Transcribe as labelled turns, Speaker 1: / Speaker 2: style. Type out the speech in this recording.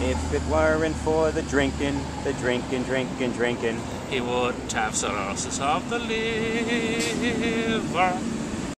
Speaker 1: If it weren't for the drinking, the drinking, drinking, drinking.
Speaker 2: He wouldn't have cirrhosis of the liver.